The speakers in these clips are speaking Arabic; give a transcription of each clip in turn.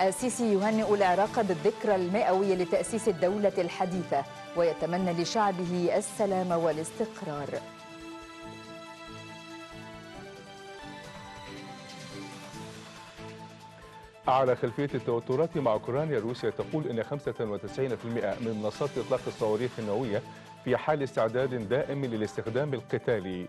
السيسي يهنئ العراق بالذكرى المئوية لتأسيس الدولة الحديثة ويتمنى لشعبه السلام والاستقرار. على خلفية التوترات مع أوكرانيا روسيا تقول إن 95% من منصات إطلاق الصواريخ النووية في حال استعداد دائم للاستخدام القتالي.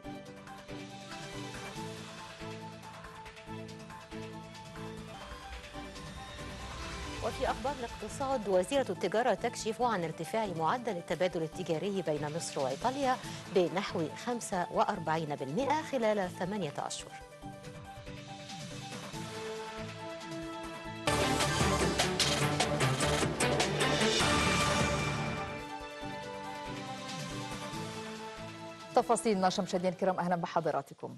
وفي أخبار الاقتصاد وزيرة التجارة تكشف عن ارتفاع معدل التبادل التجاري بين مصر وإيطاليا بنحو 45% خلال ثمانية أشهر تفاصيل نشر مشاهدينا الكرام أهلا بحضراتكم.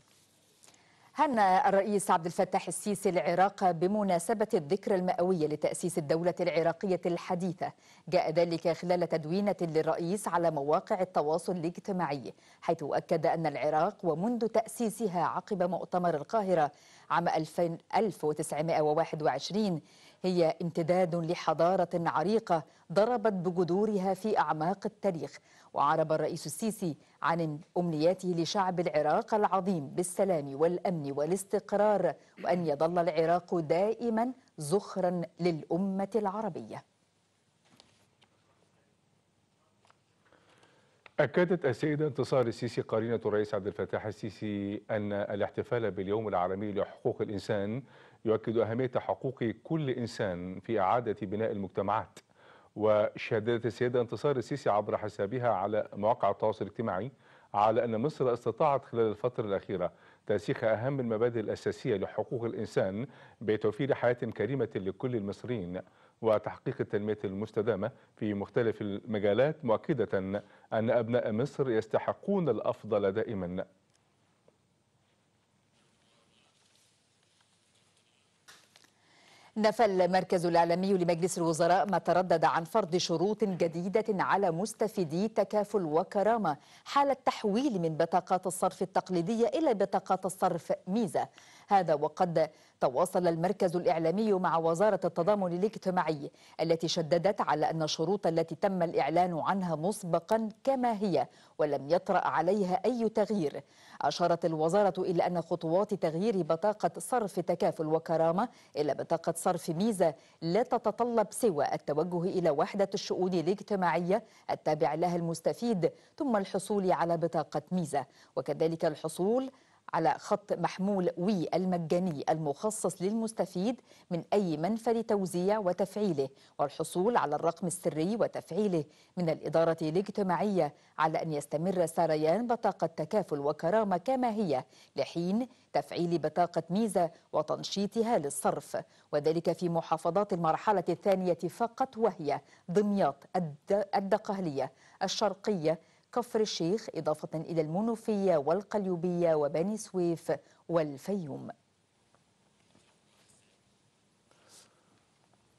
هنأ الرئيس عبد الفتاح السيسي العراق بمناسبة الذكرى المئوية لتأسيس الدولة العراقية الحديثة جاء ذلك خلال تدوينة للرئيس على مواقع التواصل الاجتماعي حيث أكد أن العراق ومنذ تأسيسها عقب مؤتمر القاهرة عام 1921 هي امتداد لحضارة عريقة ضربت بجذورها في أعماق التاريخ. وعرب الرئيس السيسي عن أمنياته لشعب العراق العظيم بالسلام والأمن والاستقرار وأن يظل العراق دائما زخرا للأمة العربية. أكدت السيدة انتصار السيسي قرينة الرئيس عبد الفتاح السيسي أن الاحتفال باليوم العالمي لحقوق الإنسان يؤكد أهمية حقوق كل إنسان في إعادة بناء المجتمعات. وشهدت السيدة انتصار السيسي عبر حسابها على مواقع التواصل الاجتماعي على أن مصر استطاعت خلال الفترة الأخيرة ترسيخ أهم المبادئ الأساسية لحقوق الإنسان بتوفير حياة كريمة لكل المصريين وتحقيق التنمية المستدامة في مختلف المجالات مؤكدة أن أبناء مصر يستحقون الأفضل دائما. نفى المركز الإعلامي لمجلس الوزراء ما تردد عن فرض شروط جديدة على مستفيدي تكافل وكرامة حال التحويل من بطاقات الصرف التقليدية إلى بطاقات الصرف ميزة. هذا وقد تواصل المركز الإعلامي مع وزارة التضامن الاجتماعي التي شددت على أن الشروط التي تم الإعلان عنها مسبقا كما هي ولم يطرأ عليها أي تغيير. أشارت الوزارة إلى أن خطوات تغيير بطاقة صرف تكافل وكرامة إلى بطاقة صرف ميزة لا تتطلب سوى التوجه إلى وحدة الشؤون الاجتماعية التابع لها المستفيد ثم الحصول على بطاقة ميزة. وكذلك الحصول على خط محمول وي المجاني المخصص للمستفيد من أي منفذ توزيع وتفعيله والحصول على الرقم السري وتفعيله. من الإدارة الاجتماعية على أن يستمر سريان بطاقة تكافل وكرامة كما هي لحين تفعيل بطاقة ميزة وتنشيطها للصرف. وذلك في محافظات المرحلة الثانية فقط وهي دمياط الدقهلية الشرقية. كفر الشيخ إضافة إلى المنوفية والقليوبية وبني سويف والفيوم.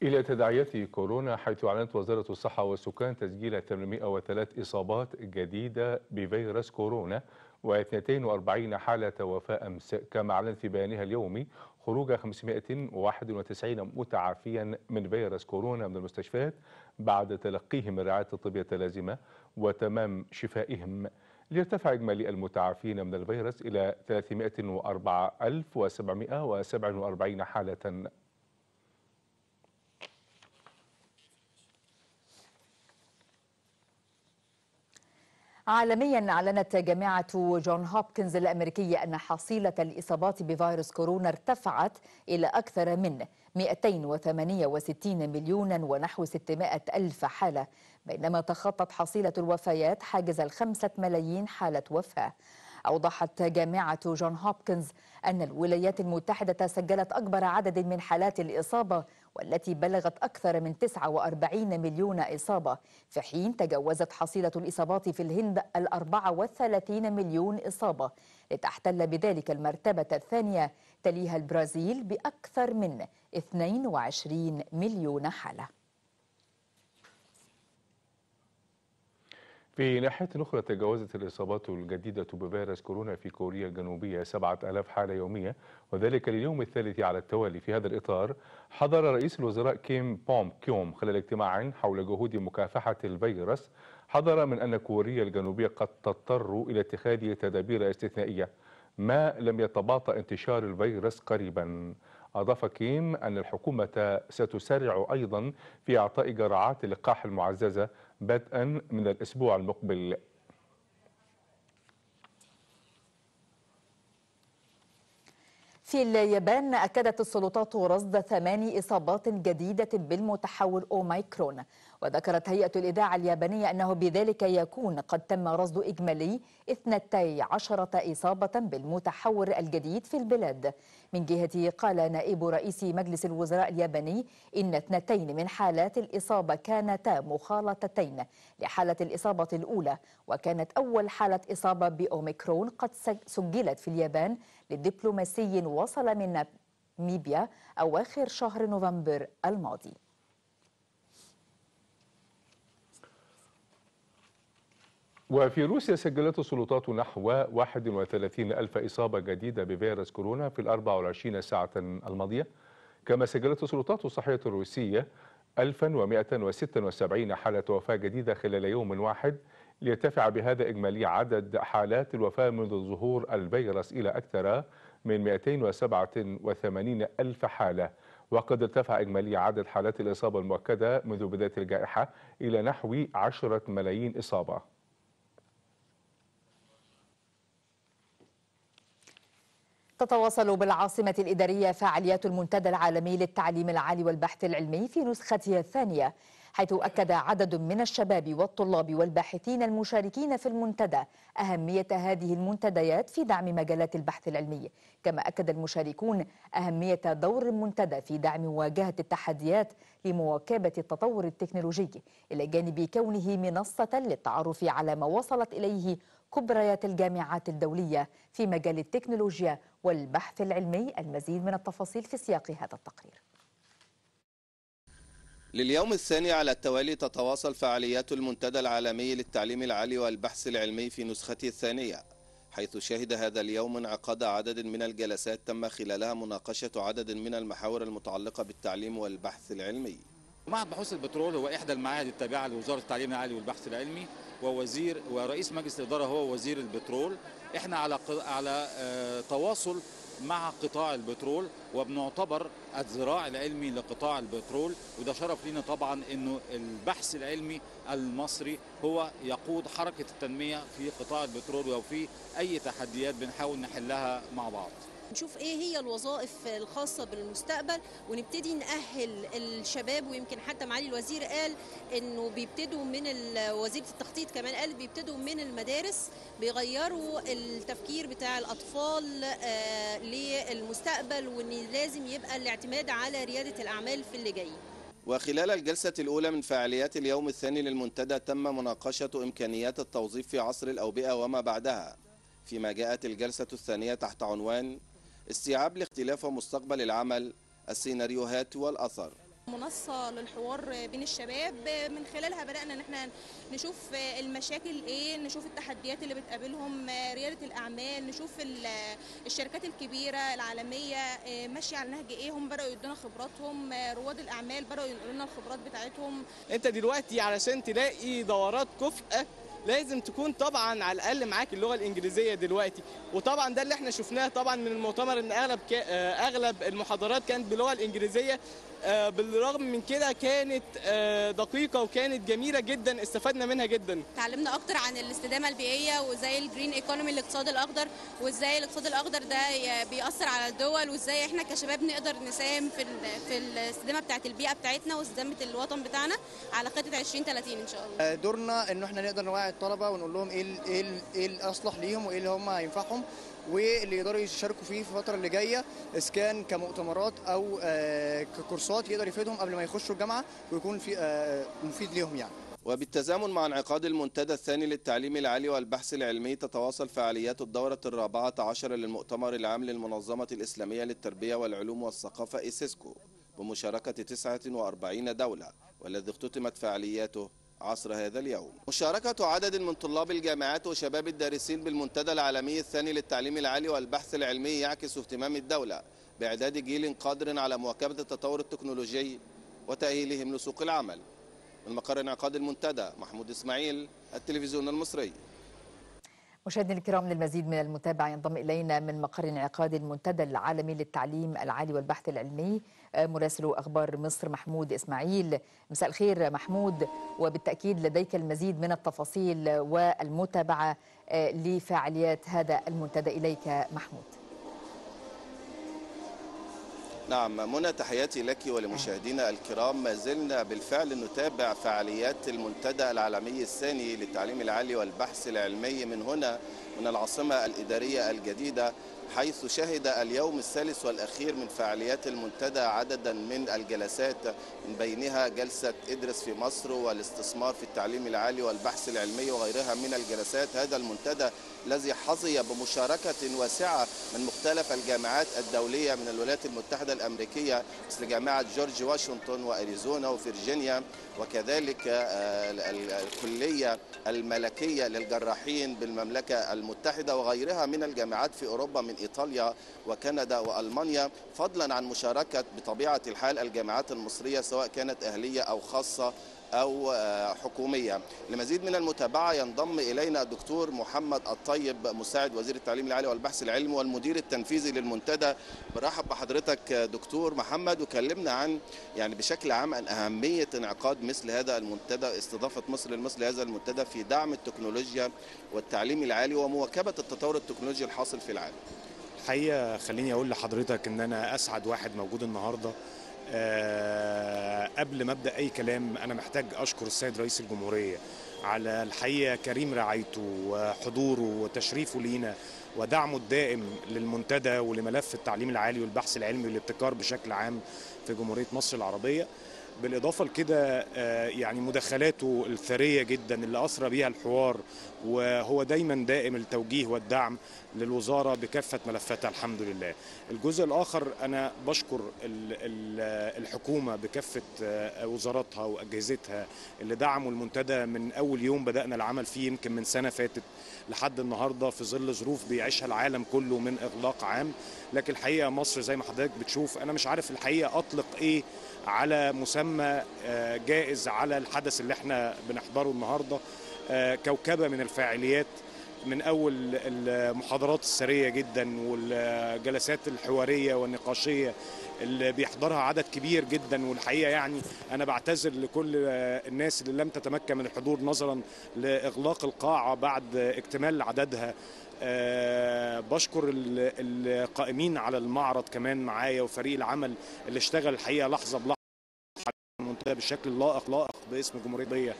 إلى تداعيات كورونا حيث أعلنت وزارة الصحة والسكان تسجيل 803 إصابات جديدة بفيروس كورونا و42 حالة وفاة أمس كما أعلنت في بيانها اليومي خروج 591 متعافيا من فيروس كورونا من المستشفيات بعد تلقيهم الرعاية الطبية اللازمة وتمام شفائهم. ليرتفع إجمالي المتعافين من الفيروس إلى 304747 حالة. عالميا أعلنت جامعة جون هوبكنز الأمريكية أن حصيلة الإصابات بفيروس كورونا ارتفعت إلى أكثر من 268 مليونا ونحو 600 ألف حالة بينما تخطت حصيلة الوفيات حاجز الخمسة ملايين حالة وفاة. أوضحت جامعة جون هوبكنز أن الولايات المتحدة سجلت أكبر عدد من حالات الإصابة والتي بلغت أكثر من 49 مليون إصابة. في حين تجاوزت حصيلة الإصابات في الهند ال 34 مليون إصابة. لتحتل بذلك المرتبة الثانية تليها البرازيل بأكثر من 22 مليون حالة. في ناحية أخرى تجاوزت الإصابات الجديدة بفيروس كورونا في كوريا الجنوبية 7000 حالة يومية وذلك لليوم الثالث على التوالي. في هذا الإطار حضر رئيس الوزراء كيم بوم كيوم خلال اجتماع حول جهود مكافحة الفيروس. حذر من أن كوريا الجنوبية قد تضطر إلى اتخاذ تدابير استثنائية ما لم يتباطأ انتشار الفيروس قريبا. أضاف كيم أن الحكومة ستسارع أيضا في إعطاء جرعات اللقاح المعززة بدءا من الأسبوع المقبل. في اليابان أكدت السلطات رصد ثمان إصابات جديدة بالمتحور أوميكرون. وذكرت هيئة الإذاعة اليابانية أنه بذلك يكون قد تم رصد إجمالي 12 إصابة بالمتحور الجديد في البلاد. من جهته قال نائب رئيس مجلس الوزراء الياباني إن اثنتين من حالات الإصابة كانتا مخالطتين لحالة الإصابة الأولى وكانت أول حالة إصابة بأوميكرون قد سجلت في اليابان لدبلوماسي وصل من ناميبيا أواخر شهر نوفمبر الماضي. وفي روسيا سجلت السلطات نحو 31 ألف إصابة جديدة بفيروس كورونا في ال 24 ساعة الماضية. كما سجلت السلطات الصحية الروسية 1176 حالة وفاة جديدة خلال يوم واحد ليرتفع بهذا إجمالي عدد حالات الوفاة منذ ظهور الفيروس إلى أكثر من 287 ألف حالة. وقد ارتفع إجمالي عدد حالات الإصابة المؤكدة منذ بداية الجائحة إلى نحو 10 ملايين إصابة. تتواصل بالعاصمة الإدارية فعاليات المنتدى العالمي للتعليم العالي والبحث العلمي في نسخته الثانية حيث أكد عدد من الشباب والطلاب والباحثين المشاركين في المنتدى أهمية هذه المنتديات في دعم مجالات البحث العلمي. كما أكد المشاركون أهمية دور المنتدى في دعم مواجهة التحديات لمواكبة التطور التكنولوجي إلى جانب كونه منصة للتعرف على ما وصلت إليه كبريات الجامعات الدولية في مجال التكنولوجيا والبحث العلمي. المزيد من التفاصيل في سياق هذا التقرير. لليوم الثاني على التوالي تتواصل فعاليات المنتدى العالمي للتعليم العالي والبحث العلمي في نسخته الثانية حيث شهد هذا اليوم انعقاد عدد من الجلسات تم خلالها مناقشة عدد من المحاور المتعلقة بالتعليم والبحث العلمي. معهد بحوث البترول هو إحدى المعاهد التابعة لوزارة التعليم العالي والبحث العلمي ووزير ورئيس مجلس الإدارة هو وزير البترول. إحنا على على تواصل مع قطاع البترول وبنعتبر الذراع العلمي لقطاع البترول. وده شرف لينا طبعا إنه البحث العلمي المصري هو يقود حركة التنمية في قطاع البترول وفي أي تحديات بنحاول نحلها مع بعض. نشوف إيه هي الوظائف الخاصة بالمستقبل ونبتدي نأهل الشباب ويمكن حتى معالي الوزير قال إنه بيبتدوا من وزيرة التخطيط كمان قال بيبتدوا من المدارس بيغيروا التفكير بتاع الأطفال آه للمستقبل وإن لازم يبقى الاعتماد على ريادة الأعمال في اللي جاي. وخلال الجلسة الأولى من فعاليات اليوم الثاني للمنتدى تم مناقشة إمكانيات التوظيف في عصر الأوبئة وما بعدها. فيما جاءت الجلسة الثانية تحت عنوان استيعاب الاختلاف ومستقبل العمل السيناريوهات والأثر. منصة للحوار بين الشباب من خلالها بدأنا إن إحنا نشوف المشاكل إيه نشوف التحديات اللي بتقابلهم ريادة الأعمال نشوف الشركات الكبيرة العالمية ماشية على نهج إيه هم بدأوا يدونا خبراتهم رواد الأعمال بدأوا ينقلوا لنا الخبرات بتاعتهم. أنت دلوقتي علشان تلاقي دورات كفء لازم تكون طبعا على الأقل معاك اللغة الإنجليزية دلوقتي. وطبعا ده اللي إحنا شفناه طبعا من المؤتمر إن أغلب أغلب المحاضرات كانت باللغة الإنجليزية. بالرغم من كده كانت دقيقة وكانت جميلة جدا استفدنا منها جدا. اتعلمنا أكتر عن الاستدامة البيئية وإزاي الجرين ايكونومي الاقتصاد الأخضر وإزاي الاقتصاد الأخضر ده بيأثر على الدول وإزاي إحنا كشباب نقدر نساهم في في الاستدامة بتاعه البيئة بتاعتنا واستدامة الوطن بتاعنا على خطة 2030 إن شاء الله. دورنا ان إحنا نقدر نوعي الطلبة ونقول لهم إيه إيه إيه الأصلح ليهم وإيه اللي هم هينفعهم. واللي يقدروا يشاركوا فيه في الفترة اللي جاية اذا كان كمؤتمرات أو ككورسات يقدر يفيدهم قبل ما يخشوا الجامعة ويكون في مفيد ليهم يعني. وبالتزامن مع انعقاد المنتدى الثاني للتعليم العالي والبحث العلمي تتواصل فعاليات الدورة الرابعة عشر للمؤتمر العام للمنظمة الإسلامية للتربية والعلوم والثقافة إيسيسكو بمشاركة 49 دولة والذي اختتمت فعالياته عصر هذا اليوم. مشاركة عدد من طلاب الجامعات وشباب الدارسين بالمنتدى العالمي الثاني للتعليم العالي والبحث العلمي يعكس اهتمام الدولة بإعداد جيل قادر على مواكبة التطور التكنولوجي وتأهيلهم لسوق العمل. من مقر انعقاد المنتدى محمود إسماعيل التلفزيون المصري. مشاهدينا الكرام للمزيد من المتابعة ينضم إلينا من مقر انعقاد المنتدى العالمي للتعليم العالي والبحث العلمي مراسل أخبار مصر محمود إسماعيل. مساء الخير محمود وبالتأكيد لديك المزيد من التفاصيل والمتابعة لفعاليات هذا المنتدى إليك محمود. نعم منى تحياتي لك ولمشاهدينا الكرام. ما زلنا بالفعل نتابع فعاليات المنتدى العالمي الثاني للتعليم العالي والبحث العلمي من هنا من العاصمة الإدارية الجديدة حيث شهد اليوم الثالث والأخير من فعاليات المنتدى عددا من الجلسات من بينها جلسة إدرس في مصر والاستثمار في التعليم العالي والبحث العلمي وغيرها من الجلسات. هذا المنتدى الذي حظي بمشاركة واسعة من مختلف الجامعات الدولية من الولايات المتحدة الأمريكية مثل جامعة جورج واشنطن وأريزونا وفرجينيا وكذلك الكلية الملكية للجراحين بالمملكة المتحدة وغيرها من الجامعات في أوروبا من إيطاليا وكندا وألمانيا. فضلا عن مشاركة بطبيعة الحال الجامعات المصرية سواء كانت أهلية أو خاصة أو حكومية. لمزيد من المتابعة ينضم إلينا الدكتور محمد الطيب مساعد وزير التعليم العالي والبحث العلمي والمدير التنفيذي للمنتدى. برحب بحضرتك دكتور محمد وكلمنا عن يعني بشكل عام عن أهمية انعقاد مثل هذا المنتدى استضافة مصر لمثل هذا المنتدى في دعم التكنولوجيا والتعليم العالي ومواكبة التطور التكنولوجي الحاصل في العالم. الحقيقة خليني أقول لحضرتك أن أنا أسعد واحد موجود النهاردة. أه قبل ما أبدأ أي كلام أنا محتاج أشكر السيد رئيس الجمهورية على الحقيقة كريم رعايته وحضوره وتشريفه لينا ودعمه الدائم للمنتدى ولملف التعليم العالي والبحث العلمي والابتكار بشكل عام في جمهورية مصر العربية. بالإضافة لكده يعني مداخلاته الثرية جدا اللي اسرى بيها الحوار وهو دايما دائم التوجيه والدعم للوزارة بكافة ملفاتها الحمد لله. الجزء الآخر أنا بشكر الحكومة بكافة وزاراتها وأجهزتها اللي دعموا المنتدى من أول يوم بدأنا العمل فيه يمكن من سنة فاتت لحد النهارده في ظل ظروف بيعيشها العالم كله من إغلاق عام لكن الحقيقة مصر زي ما حضرتك بتشوف أنا مش عارف الحقيقة أطلق إيه على مسمى جائز على الحدث اللي إحنا بنحضره النهارده كوكبة من الفاعليات من أول المحاضرات السرية جدا والجلسات الحوارية والنقاشية اللي بيحضرها عدد كبير جدا. والحقيقة يعني أنا بعتذر لكل الناس اللي لم تتمكن من الحضور نظرا لإغلاق القاعة بعد اكتمال عددها. أه بشكر القائمين على المعرض كمان معايا وفريق العمل اللي اشتغل الحقيقة لحظة بلحظة. المنتدى بالشكل اللائق لائق باسم الجمهوريه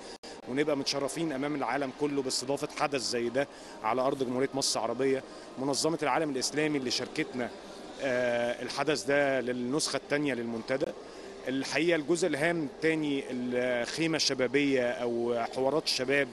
ونبقى متشرفين أمام العالم كله باستضافة حدث زي ده على أرض جمهورية مصر العربية. منظمة العالم الإسلامي اللي شاركتنا أه الحدث ده للنسخة الثانية للمنتدى. الحقيقة الجزء الهام الثاني الخيمة الشبابية أو حوارات الشباب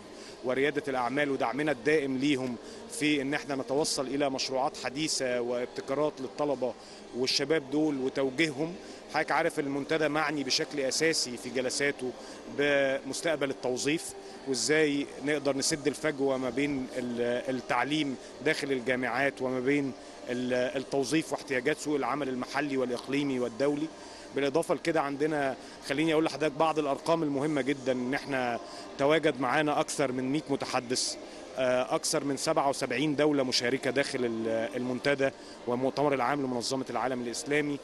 وريادة الأعمال ودعمنا الدائم ليهم في إن إحنا نتوصل إلى مشروعات حديثة وابتكارات للطلبة والشباب دول وتوجيههم. حضرتك عارف المنتدى معني بشكل أساسي في جلساته بمستقبل التوظيف وإزاي نقدر نسد الفجوة ما بين التعليم داخل الجامعات وما بين التوظيف واحتياجات سوق العمل المحلي والإقليمي والدولي. بالإضافة لكده عندنا خليني أقول لحضرتك بعض الأرقام المهمة جدا إن إحنا تواجد معانا أكثر من 100 متحدث أكثر من 77 دولة مشاركة داخل المنتدى والمؤتمر العام لمنظمة العالم الإسلامي.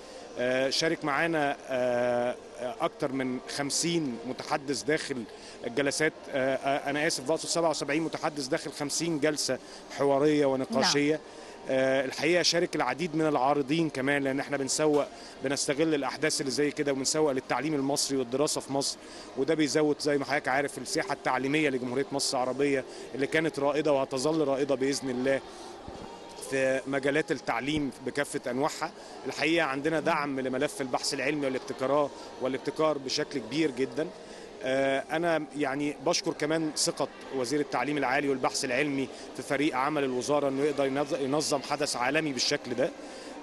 شارك معانا أكثر من 50 متحدث داخل الجلسات. أنا آسف بقصد 77 متحدث داخل 50 جلسة حوارية ونقاشية. نعم. الحقيقة شارك العديد من العارضين كمان لأن إحنا بنسوق بنستغل الأحداث اللي زي كده وبنسوق للتعليم المصري والدراسة في مصر وده بيزود زي ما حضرتك عارف السياحة التعليمية لجمهورية مصر العربية اللي كانت رائدة وهتظل رائدة بإذن الله في مجالات التعليم بكافة أنواعها. الحقيقة عندنا دعم لملف البحث العلمي والابتكارات والابتكار بشكل كبير جدا. أنا يعني بشكر كمان ثقة وزير التعليم العالي والبحث العلمي في فريق عمل الوزارة إنه يقدر ينظم حدث عالمي بالشكل ده.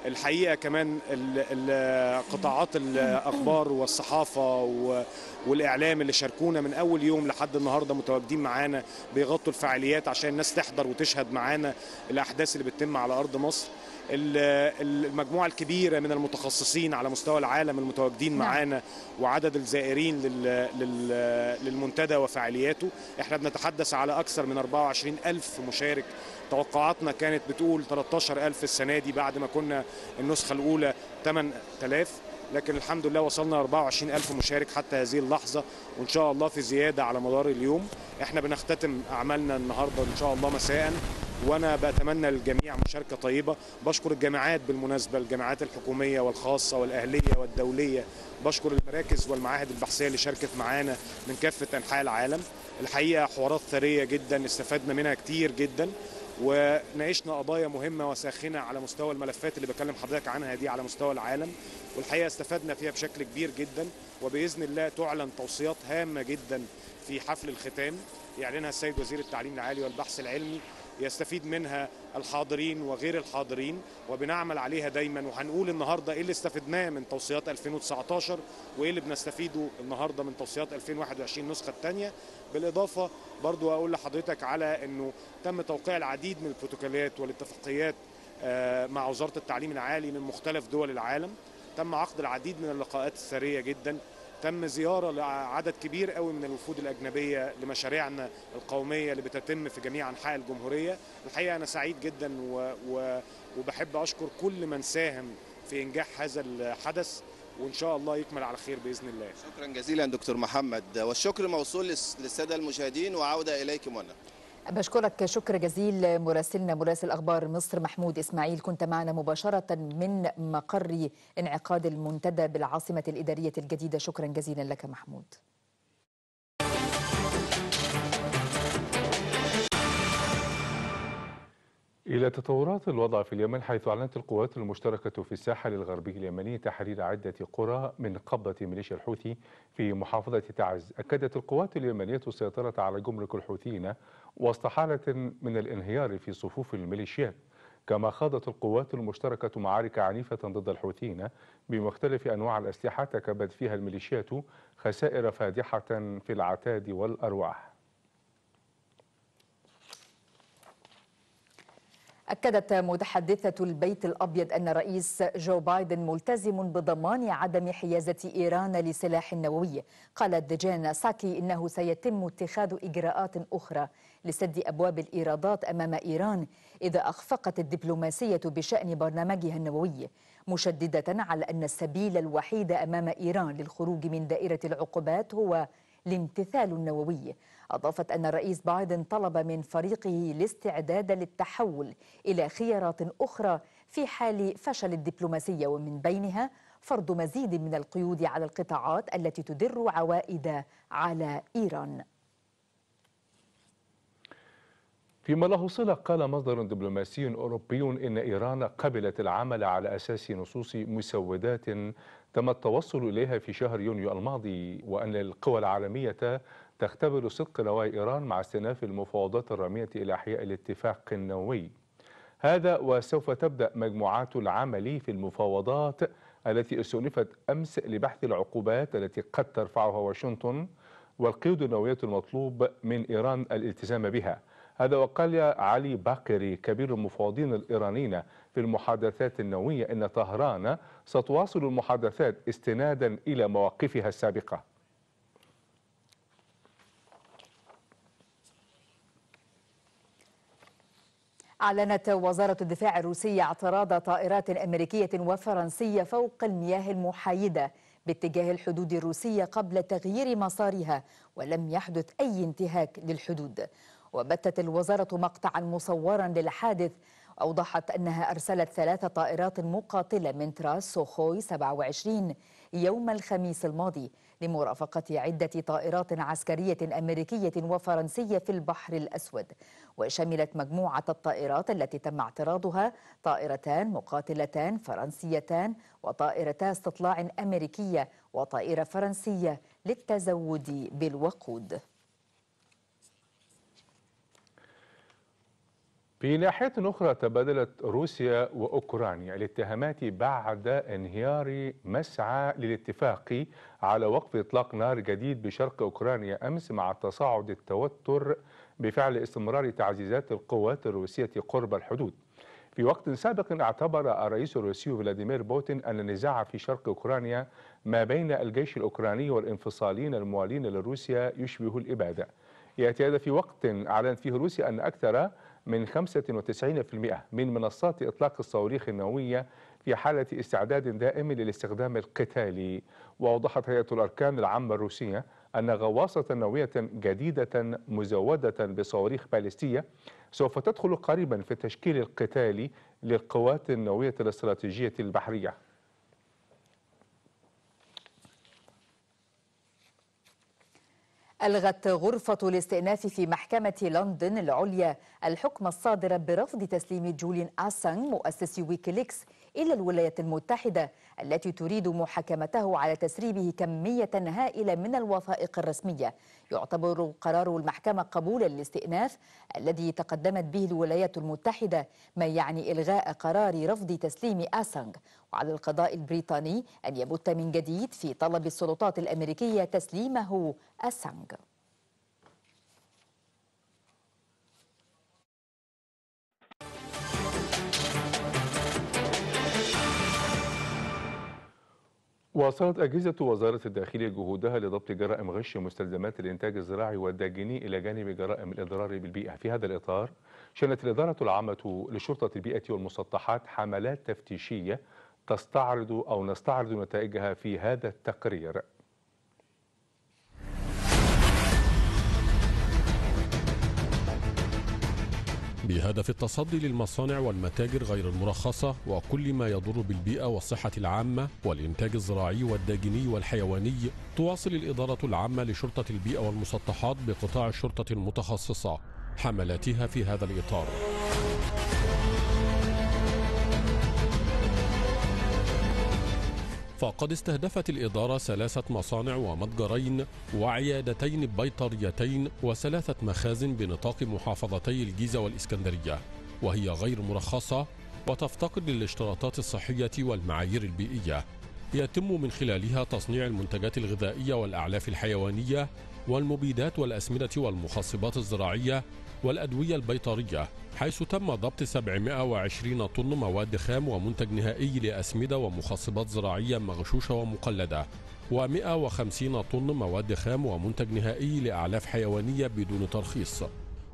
الحقيقة كمان قطاعات الأخبار والصحافة والإعلام اللي شاركونا من أول يوم لحد النهارده متواجدين معانا بيغطوا الفعاليات عشان الناس تحضر وتشهد معانا الأحداث اللي بتتم على أرض مصر. المجموعة الكبيرة من المتخصصين على مستوى العالم المتواجدين نعم. معانا وعدد الزائرين لل- لل- للمنتدى وفعالياته. إحنا بنتحدث على أكثر من 24 ألف مشارك. توقعاتنا كانت بتقول 13 ألف السنة دي بعد ما كنا النسخة الأولى 8000 لكن الحمد لله وصلنا 24 ألف مشارك حتى هذه اللحظة. وإن شاء الله في زيادة على مدار اليوم. إحنا بنختتم أعمالنا النهاردة إن شاء الله مساء. وأنا بتمنى للجميع مشاركة طيبة. بشكر الجامعات بالمناسبة الجامعات الحكومية والخاصة والأهلية والدولية. بشكر المراكز والمعاهد البحثية اللي شاركت معانا من كافة أنحاء العالم. الحقيقة حوارات ثرية جدا استفدنا منها كتير جدا. وناقشنا قضايا مهمة وساخنة على مستوى الملفات اللي بكلم حضرتك عنها دي على مستوى العالم. والحقيقة استفدنا فيها بشكل كبير جدا. وبإذن الله تعلن توصيات هامة جدا في حفل الختام يعلنها السيد وزير التعليم العالي والبحث العلمي يستفيد منها الحاضرين وغير الحاضرين وبنعمل عليها دايما. وهنقول النهارده إيه اللي استفدناه من توصيات 2019 وإيه اللي بنستفيده النهارده من توصيات 2021 النسخة الثانية بالإضافة برضو أقول لحضرتك على إنه تم توقيع العديد من البروتوكولات والاتفاقيات آه، مع وزارة التعليم العالي من مختلف دول العالم. تم عقد العديد من اللقاءات الثرية جدا. تم زيارة لعدد كبير قوي من الوفود الأجنبية لمشاريعنا القومية اللي بتتم في جميع أنحاء الجمهورية. الحقيقة أنا سعيد جدا و... و... وبحب أشكر كل من ساهم في إنجاح هذا الحدث وإن شاء الله يكمل على خير بإذن الله. شكرا جزيلا دكتور محمد والشكر موصول للس- للسادة المشاهدين وعودة اليك منى بشكرك. شكر جزيل مراسلنا مراسل أخبار مصر محمود إسماعيل. كنت معنا مباشرة من مقر انعقاد المنتدى بالعاصمة الإدارية الجديدة. شكرا جزيلا لك محمود. إلى تطورات الوضع في اليمن حيث أعلنت القوات المشتركة في الساحل الغربي اليمني تحرير عدة قرى من قبضة ميليشيا الحوثي في محافظة تعز. أكدت القوات اليمنية السيطرة على جمرك الحوثيين وسط حالة من الانهيار في صفوف الميليشيات كما خاضت القوات المشتركة معارك عنيفة ضد الحوثيين بمختلف أنواع الأسلحة تكبد فيها الميليشيات خسائر فادحة في العتاد والأرواح. أكدت متحدثة البيت الأبيض أن الرئيس جو بايدن ملتزم بضمان عدم حيازة إيران لسلاح نووي قالت ديجان ساكي إنه سيتم اتخاذ إجراءات أخرى لسد أبواب الإيرادات أمام إيران إذا أخفقت الدبلوماسية بشأن برنامجها النووي مشددة على أن السبيل الوحيد أمام إيران للخروج من دائرة العقوبات هو الامتثال النووي. أضافت أن الرئيس بايدن طلب من فريقه الاستعداد للتحول إلى خيارات أخرى في حال فشل الدبلوماسية ومن بينها فرض مزيد من القيود على القطاعات التي تدر عوائد على إيران. فيما له صلة قال مصدر دبلوماسي أوروبي إن إيران قبلت العمل على أساس نصوص مسودات تم التوصل إليها في شهر يونيو الماضي وأن القوى العالمية تختبر صدق نوايا إيران مع استئناف المفاوضات الرامية إلى إحياء الاتفاق النووي. هذا وسوف تبدأ مجموعات العمل في المفاوضات التي استؤنفت أمس لبحث العقوبات التي قد ترفعها واشنطن والقيود النووية المطلوب من إيران الالتزام بها. هذا وقال علي باقري كبير المفاوضين الإيرانيين في المحادثات النووية أن طهران ستواصل المحادثات استنادا إلى مواقفها السابقة. أعلنت وزارة الدفاع الروسية اعتراض طائرات أمريكية وفرنسية فوق المياه المحايدة باتجاه الحدود الروسية قبل تغيير مسارها ولم يحدث أي انتهاك للحدود. وبتت الوزارة مقطعا مصورا للحادث أوضحت أنها أرسلت ثلاث طائرات مقاتلة من تراس سوخوي 27 يوم الخميس الماضي لمرافقة عدة طائرات عسكرية أمريكية وفرنسية في البحر الأسود. وشملت مجموعة الطائرات التي تم اعتراضها طائرتان مقاتلتان فرنسيتان وطائرتا استطلاع أمريكية وطائرة فرنسية للتزود بالوقود. في ناحية أخرى تبادلت روسيا وأوكرانيا الاتهامات بعد انهيار مسعى للاتفاق على وقف إطلاق نار جديد بشرق أوكرانيا أمس مع تصاعد التوتر بفعل استمرار تعزيزات القوات الروسية قرب الحدود. في وقت سابق اعتبر الرئيس الروسي فلاديمير بوتين أن النزاع في شرق أوكرانيا ما بين الجيش الأوكراني والانفصاليين الموالين لروسيا يشبه الإبادة. يأتي هذا في وقت أعلنت فيه روسيا أن أكثر من 95% من منصات إطلاق الصواريخ النووية في حالة استعداد دائم للاستخدام القتالي. وأوضحت هيئة الأركان العامة الروسية أن غواصة نووية جديدة مزودة بصواريخ باليستية سوف تدخل قريبا في التشكيل القتالي للقوات النووية الاستراتيجية البحرية. ألغت غرفة الاستئناف في محكمة لندن العليا الحكم الصادر برفض تسليم جوليان أسانج مؤسس ويكيليكس إلى الولايات المتحدة التي تريد محاكمته على تسريبه كمية هائلة من الوثائق الرسمية. يعتبر قرار المحكمة قبولا للاستئناف الذي تقدمت به الولايات المتحدة ما يعني إلغاء قرار رفض تسليم أسانج وعلى القضاء البريطاني أن يبت من جديد في طلب السلطات الأمريكية تسليمه أسانج واصلت أجهزة وزارة الداخلية جهودها لضبط جرائم غش مستلزمات الإنتاج الزراعي والداجني إلى جانب جرائم الإضرار بالبيئة. في هذا الإطار شنت الإدارة العامة لشرطة البيئة والمسطحات حملات تفتيشية تستعرض أو نستعرض نتائجها في هذا التقرير. بهدف التصدي للمصانع والمتاجر غير المرخصة وكل ما يضر بالبيئة والصحة العامة والإنتاج الزراعي والداجني والحيواني. تواصل الإدارة العامة لشرطة البيئة والمسطحات بقطاع الشرطة المتخصصة حملاتها في هذا الإطار. فقد استهدفت الإدارة ثلاثة مصانع ومتجرين وعيادتين بيطريتين وثلاثة مخازن بنطاق محافظتي الجيزة والإسكندرية وهي غير مرخصة وتفتقد للاشتراطات الصحية والمعايير البيئية. يتم من خلالها تصنيع المنتجات الغذائية والأعلاف الحيوانية والمبيدات والأسمدة والمخصبات الزراعية والأدوية البيطرية حيث تم ضبط 720 طن مواد خام ومنتج نهائي لأسمدة ومخصبات زراعية مغشوشة ومقلدة و150 طن مواد خام ومنتج نهائي لأعلاف حيوانية بدون ترخيص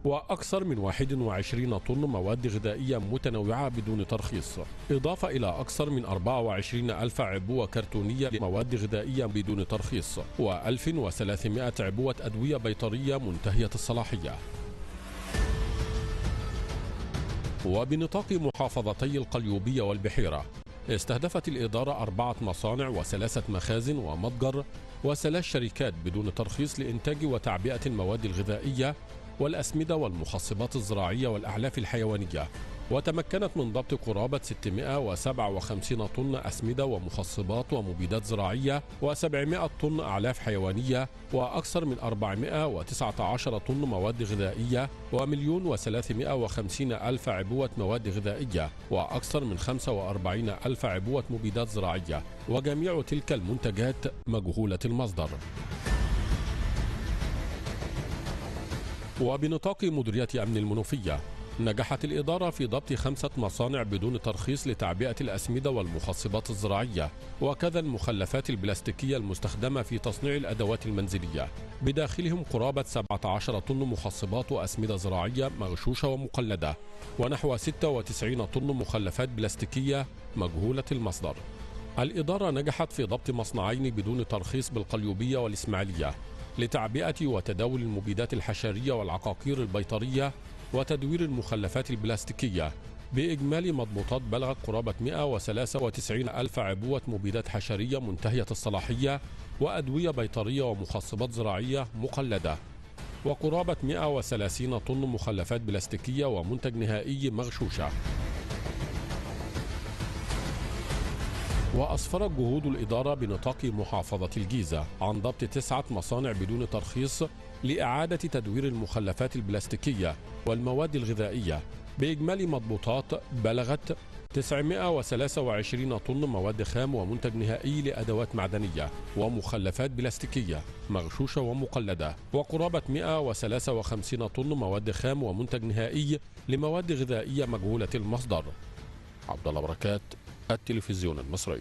وأكثر من 21 طن مواد غذائية متنوعة بدون ترخيص. إضافة إلى أكثر من 24 ألف عبوة كرتونية لمواد غذائية بدون ترخيص و1300 عبوة أدوية بيطرية منتهية الصلاحية. وبنطاق محافظتي القليوبية والبحيرة استهدفت الإدارة أربعة مصانع وثلاثة مخازن ومتجر وثلاث شركات بدون ترخيص لإنتاج وتعبئة المواد الغذائية والأسمدة والمخصبات الزراعية والأعلاف الحيوانية. وتمكنت من ضبط قرابة 657 طن أسمدة ومخصبات ومبيدات زراعية و700 طن أعلاف حيوانية وأكثر من 419 طن مواد غذائية ومليون وثلاثمائة وخمسين ألف عبوة مواد غذائية وأكثر من 45 ألف عبوة مبيدات زراعية وجميع تلك المنتجات مجهولة المصدر. وبنطاق مديرية أمن المنوفية نجحت الإدارة في ضبط خمسة مصانع بدون ترخيص لتعبئة الأسمدة والمخصبات الزراعية وكذا المخلفات البلاستيكية المستخدمة في تصنيع الأدوات المنزلية. بداخلهم قرابة 17 طن مخصبات وأسمدة زراعية مغشوشة ومقلدة ونحو 96 طن مخلفات بلاستيكية مجهولة المصدر. الإدارة نجحت في ضبط مصنعين بدون ترخيص بالقليوبية والإسماعيلية لتعبئة وتداول المبيدات الحشرية والعقاقير البيطرية وتدوير المخلفات البلاستيكية بإجمالي مضبوطات بلغت قرابة 193 ألف عبوة مبيدات حشرية منتهية الصلاحية وأدوية بيطرية ومخصبات زراعية مقلدة. وقرابة 130 طن مخلفات بلاستيكية ومنتج نهائي مغشوشة. وأسفرت جهود الإدارة بنطاق محافظة الجيزة عن ضبط تسعة مصانع بدون ترخيص لإعادة تدوير المخلفات البلاستيكية والمواد الغذائية بإجمالي مضبوطات بلغت 923 طن مواد خام ومنتج نهائي لأدوات معدنية ومخلفات بلاستيكية مغشوشة ومقلدة وقرابة 153 طن مواد خام ومنتج نهائي لمواد غذائية مجهولة المصدر. عبد الله بركات التلفزيون المصري.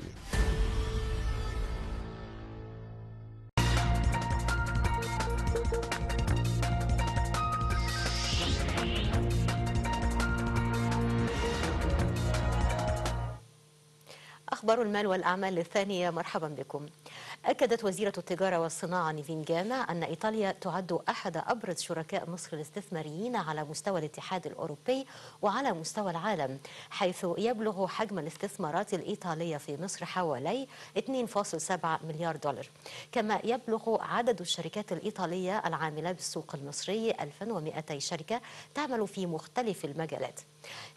أخبار المال والأعمال الثانية مرحبا بكم. أكدت وزيرة التجارة والصناعة نيفين جامع أن إيطاليا تعد أحد أبرز شركاء مصر الاستثماريين على مستوى الاتحاد الأوروبي وعلى مستوى العالم حيث يبلغ حجم الاستثمارات الإيطالية في مصر حوالي 2.7 مليار دولار. كما يبلغ عدد الشركات الإيطالية العاملة بالسوق المصري 1200 شركة تعمل في مختلف المجالات.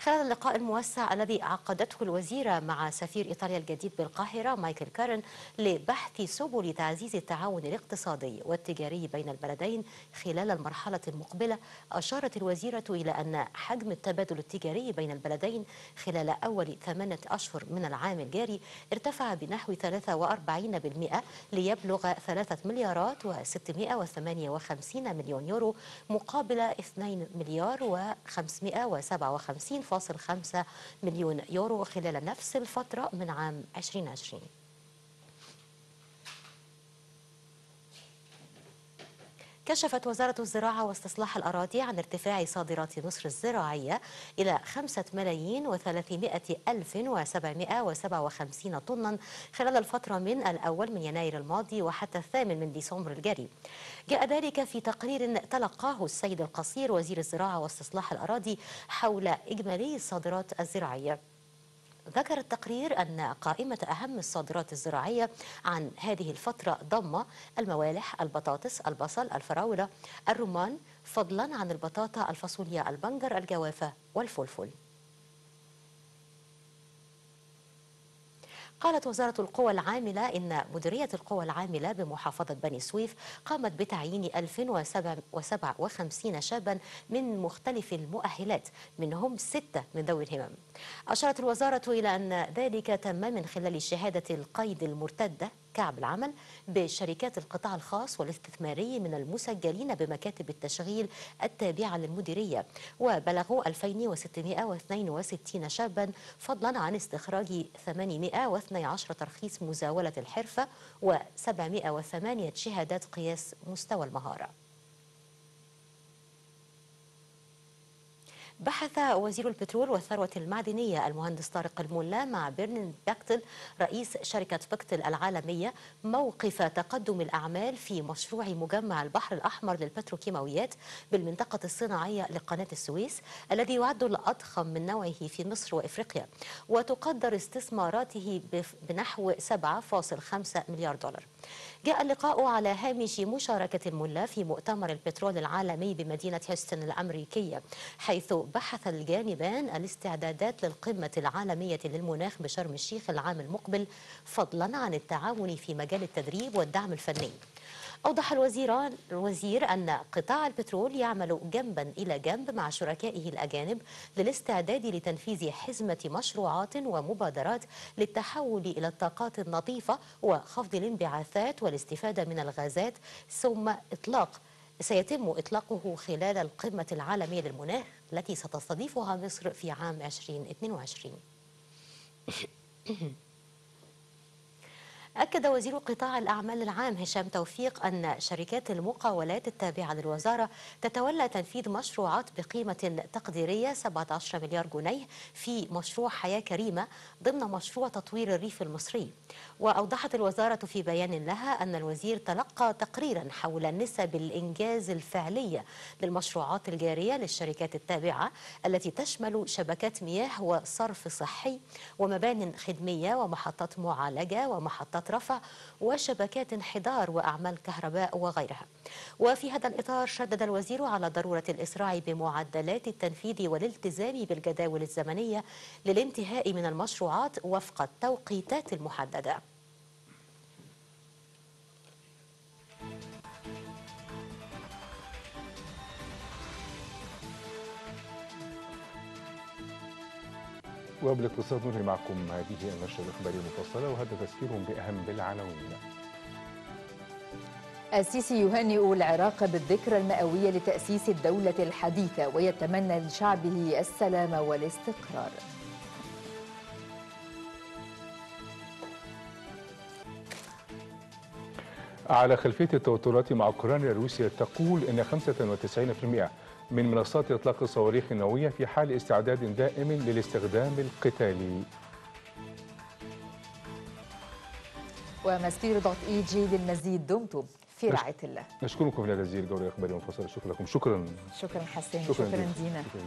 خلال اللقاء الموسع الذي عقدته الوزيرة مع سفير إيطاليا الجديد بالقاهرة مايكل كارن لبحث سبل تعزيز التعاون الاقتصادي والتجاري بين البلدين خلال المرحلة المقبلة أشارت الوزيرة إلى أن حجم التبادل التجاري بين البلدين خلال أول ثمانية أشهر من العام الجاري ارتفع بنحو 43% ليبلغ 3 مليارات و658 مليون يورو مقابل 2 مليار و557.5 مليون يورو خلال نفس الفترة من عام 2020 كشفت وزارة الزراعة واستصلاح الأراضي عن ارتفاع صادرات مصر الزراعية إلى خمسة ملايين وثلاثمائة ألف وسبعمائة وسبعة وخمسين طنا خلال الفترة من الأول من يناير الماضي وحتى الثامن من ديسمبر الجاري جاء ذلك في تقرير تلقاه السيد القصير وزير الزراعة واستصلاح الأراضي حول إجمالي الصادرات الزراعية. ذكر التقرير أن قائمة أهم الصادرات الزراعية عن هذه الفترة ضم الموالح البطاطس البصل الفراولة الرمان فضلا عن البطاطا الفاصوليا البنجر الجوافة والفلفل. قالت وزارة القوى العاملة إن مديرية القوى العاملة بمحافظة بني سويف قامت بتعيين 1057 شابا من مختلف المؤهلات منهم ستة من ذوي الهمم. أشارت الوزارة إلى أن ذلك تم من خلال شهادة القيد المرتدة كعب العمل بشركات القطاع الخاص والاستثماري من المسجلين بمكاتب التشغيل التابعة للمديرية. وبلغوا 2662 شابا فضلا عن استخراج 812 ترخيص مزاولة الحرفة و708 شهادات قياس مستوى المهارة. بحث وزير البترول والثروة المعدنية المهندس طارق الملا مع بيرن باكتل رئيس شركة باكتل العالمية موقف تقدم الأعمال في مشروع مجمع البحر الأحمر للبتروكيماويات بالمنطقة الصناعية لقناة السويس الذي يعد الأضخم من نوعه في مصر وإفريقيا وتقدر استثماراته بنحو 7.5 مليار دولار. جاء اللقاء على هامش مشاركة الملا في مؤتمر البترول العالمي بمدينة هيوستن الأمريكية حيث بحث الجانبان الاستعدادات للقمة العالمية للمناخ بشرم الشيخ العام المقبل فضلا عن التعاون في مجال التدريب والدعم الفني. أوضح الوزير الوزير أن قطاع البترول يعمل جنبا إلى جنب مع شركائه الأجانب للاستعداد لتنفيذ حزمة مشروعات ومبادرات للتحول إلى الطاقات النظيفة وخفض الانبعاثات والاستفادة من الغازات. ثم إطلاق سيتم إطلاقه خلال القمة العالمية للمناخ التي ستستضيفها مصر في عام 2022 أكد وزير قطاع الأعمال العام هشام توفيق أن شركات المقاولات التابعة للوزارة تتولى تنفيذ مشروعات بقيمة تقديرية 17 مليار جنيه في مشروع حياة كريمة ضمن مشروع تطوير الريف المصري. وأوضحت الوزارة في بيان لها أن الوزير تلقى تقريرا حول نسب الإنجاز الفعلية للمشروعات الجارية للشركات التابعة التي تشمل شبكات مياه وصرف صحي ومبان خدمية ومحطات معالجة ومحطات رفع وشبكات انحدار وأعمال كهرباء وغيرها. وفي هذا الإطار شدد الوزير على ضرورة الإسراع بمعدلات التنفيذ والالتزام بالجداول الزمنية للانتهاء من المشروعات وفق التوقيتات المحددة. وبالاقتصاد ننهي معكم هذه النشرة الإخبارية المفصلة وهذا تذكير بأهم العناوين السيسي يهنئ العراق بالذكرى المئوية لتأسيس الدولة الحديثة ويتمنى لشعبه السلام والاستقرار. على خلفية التوترات مع أوكرانيا روسيا تقول أن 95% من منصات إطلاق الصواريخ النووية في حال استعداد دائم للاستخدام القتالي. ومسبير دوت إي جي للمزيد دمتم في رعاية الله. نشكركم في هذا الجولة الإخبارية المفصلة شكرا لكم. شكرا. شكرا حسين. شكرا شكرا, جزيلا. دينا. شكرا